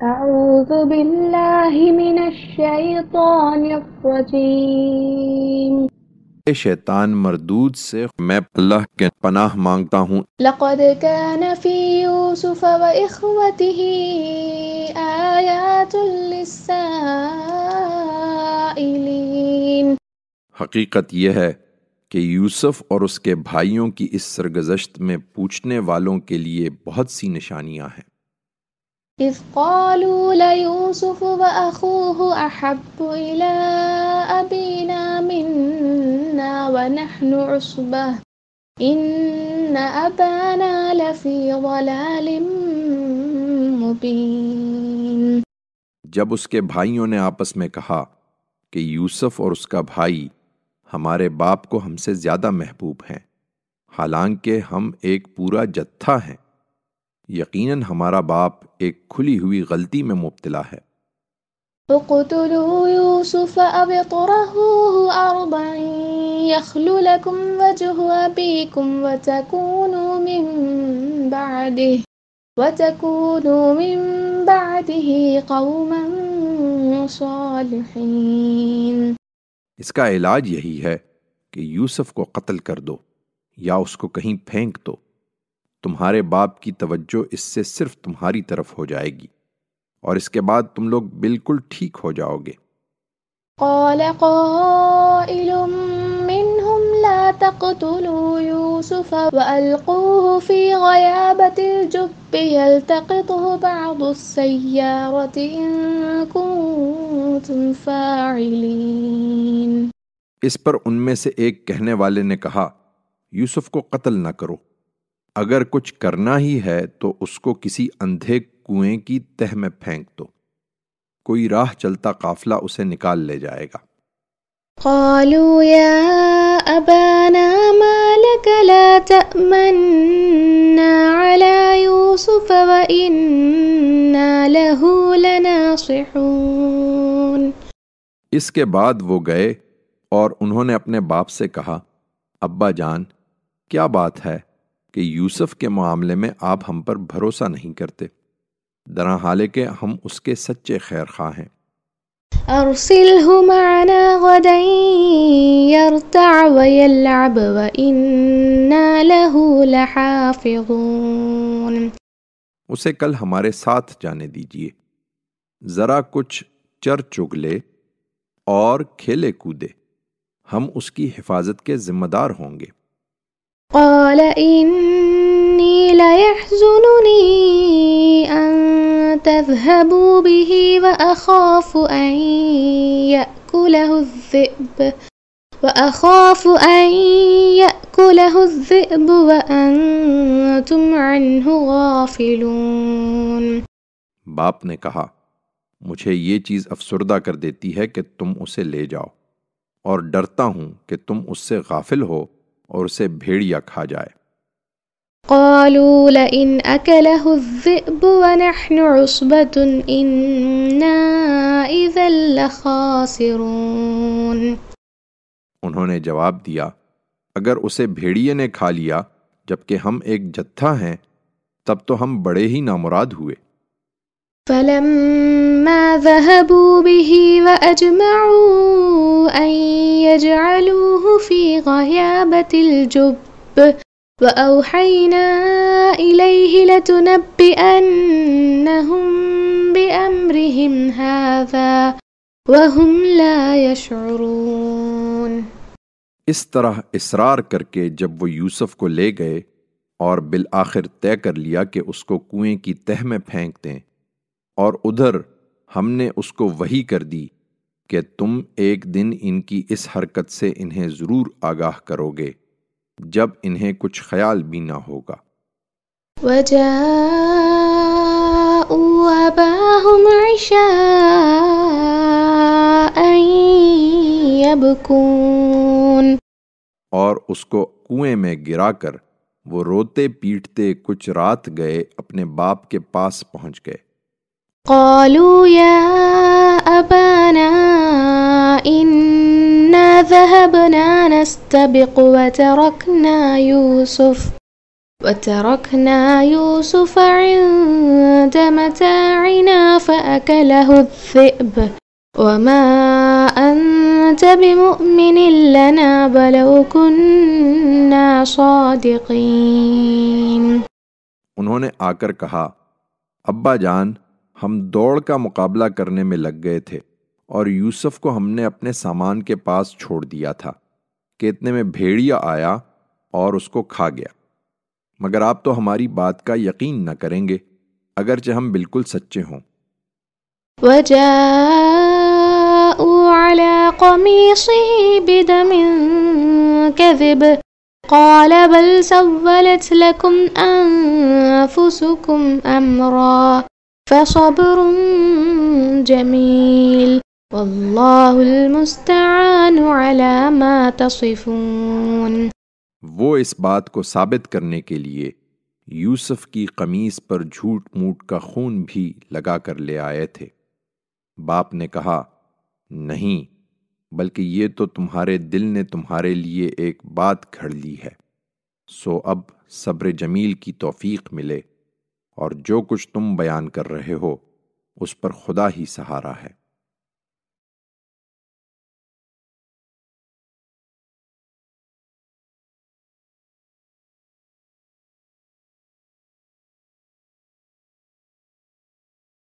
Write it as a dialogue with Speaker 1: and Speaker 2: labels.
Speaker 1: أعوذ بالله من الشيطان الرجيم.
Speaker 2: اے شیطان مردود سے میں اللہ کے پناہ مانگتا ہوں۔
Speaker 1: لقد كان في يوسف وإخوته آيات للسائلين.
Speaker 2: حقیقت یہ ہے کہ یوسف اور اس کے بھائیوں کی اس سرگزشت میں پوچھنے والوں کے لیے بہت سی نشانیاں ہیں۔
Speaker 1: إذ قالوا ليوسف وأخوه أحب إلى أبينا منا ونحن عصبة. إن أبانا لفي ضلال مبين.
Speaker 2: جب اس کے بھائیوں نے آپس میں کہا کہ یوسف اور اس کا بھائی ہمارے باپ کو ہم سے زیادہ محبوب ہیں، حالانکہ ہم ایک پورا جتھا ہیں۔ یقیناً ہمارا باپ ایک کھلی ہوئی غلطی میں مبتلا ہے۔
Speaker 1: اقتلوا يوسف أو اطرحوه أرضا يخل لكم وجه أبيكم وتكونوا من بعده وتكونوا من بعده قوما صالحين
Speaker 2: اس کا علاج یہی ہے کہ یوسف کو قتل کر دو یا اس کو کہیں پھینک دو۔ تمہارے باپ کی توجہ اس سے صرف تمہاری طرف ہو جائے گی اور اس کے بعد تم لوگ بالکل ٹھیک ہو جاؤ گے۔
Speaker 1: قال قائل منهم لا تقتلوا يوسف وألقوه في غيابة الجب يلتقطه بعض السيارة إن كنتم فاعلين۔
Speaker 2: اس پر ان میں سے ایک کہنے والے نے کہا یوسف کو قتل نہ کرو۔ اگر کچھ کرنا ہی ہے تو اس کو کسی اندھے کنویں کی تہ میں پھینک دو۔ کوئی راہ چلتا قافلہ اسے نکال لے جائے گا۔
Speaker 1: قالوا يا أبانا ما لك لا تأمنا على يوسف وإنا له لناصحون۔
Speaker 2: اس کے بعد وہ گئے اور انہوں نے اپنے باپ سے کہا ابا جان کیا بات ہے؟ کہ یوسف کے معاملے میں آپ ہم پر بھروسہ نہیں کرتے۔ درا حالے کہ ہم اس کے سچے خیر خواہ ہیں۔
Speaker 1: أرسله معنا غدا يرتع ويلعب وإنا له لحافظون۔
Speaker 2: اسے کل ہمارے ساتھ جانے دیجیے ذرا کچھ چر چگ لے اور کھیلے کودے۔ ہم اس کی حفاظت کے ذمہ دار ہوں گے۔
Speaker 1: قال إني ليحزنني أن تذهبوا به وأخاف أن يأكله الذئب وأخاف أن يأكله الذئب وأنتم عنه غافلون.
Speaker 2: باپ نے کہا مجھے یہ چیز افسردہ کر دیتی ہے کہ تم اسے لے جاؤ اور ڈرتا ہوں کہ تم اس سے غافل ہو۔ اور اسے بھیڑیا کھا جائے۔
Speaker 1: قالوا لئن أكله الذئب ونحن عصبة إنا إذا لخاسرون۔
Speaker 2: انہوں نے جواب دیا اگر اسے بھیڑیے نے کھا لیا جبکہ ہم ایک جتھا ہیں تب تو ہم بڑے ہی نامراد ہوئے۔
Speaker 1: فلما ذهبوا به وأجمعوا أن يجعلوه في غيابة الجب وأوحينا إليه لتنبئنهم بأمرهم هذا وهم لا يشعرون
Speaker 2: اس طرح اصرار کر کے جب وہ یوسف کو لے گئے اور بالآخر طے کر لیا کہ اس کو کنویں کی تہ میں پھینک دیں۔ اور ادھر ہم نے اس کو وہی کر دی کہ تم ایک دن ان کی اس حرکت سے انہیں ضرور آگاہ کرو گے جب انہیں کچھ خیال بھی نہ ہوگا۔
Speaker 1: وجاءوا أباهم عشاء يبكون۔
Speaker 2: اور اس کو کنویں میں گرا کر وہ روتے پیٹتے کچھ رات گئے اپنے باپ کے پاس پہنچ گئے۔
Speaker 1: قالوا يا أبانا إنا ذهبنا نستبق وتركنا يوسف وتركنا يوسف عند متاعنا فأكله الذئب. وما أنت بمؤمن لنا بلو كنا صادقين.
Speaker 2: ہم دوڑ کا مقابلہ کرنے میں لگ گئے تھے اور یوسف کو ہم نے اپنے سامان کے پاس چھوڑ دیا تھا کہ اتنے میں بھیڑیا آیا اور اس کو کھا گیا۔ مگر آپ تو ہماری بات کا یقین نہ کریں گے، اگرچہ ہم بالکل سچے ہوں۔
Speaker 1: على قميصه بدم كذب، قال بل سولت لكم أنفسكم أمرا۔ فصبر جميل. والله المستعان على ما تصفون.
Speaker 2: وہ اس بات کو ثابت کرنے کے لیے یوسف کی قمیص پر جھوٹ موٹ کا خون بھی لگا کر لے آئے تھے۔ باپ نے کہا، نہیں، بلکہ یہ تو تمہارے دل نے تمہارے لیے ایک بات گھڑ لی ہے۔ سو اب صبر جمیل کی توفیق ملے۔ اور جو کچھ تم بیان کر رہے ہو اس پر خدا ہی سہارا ہے۔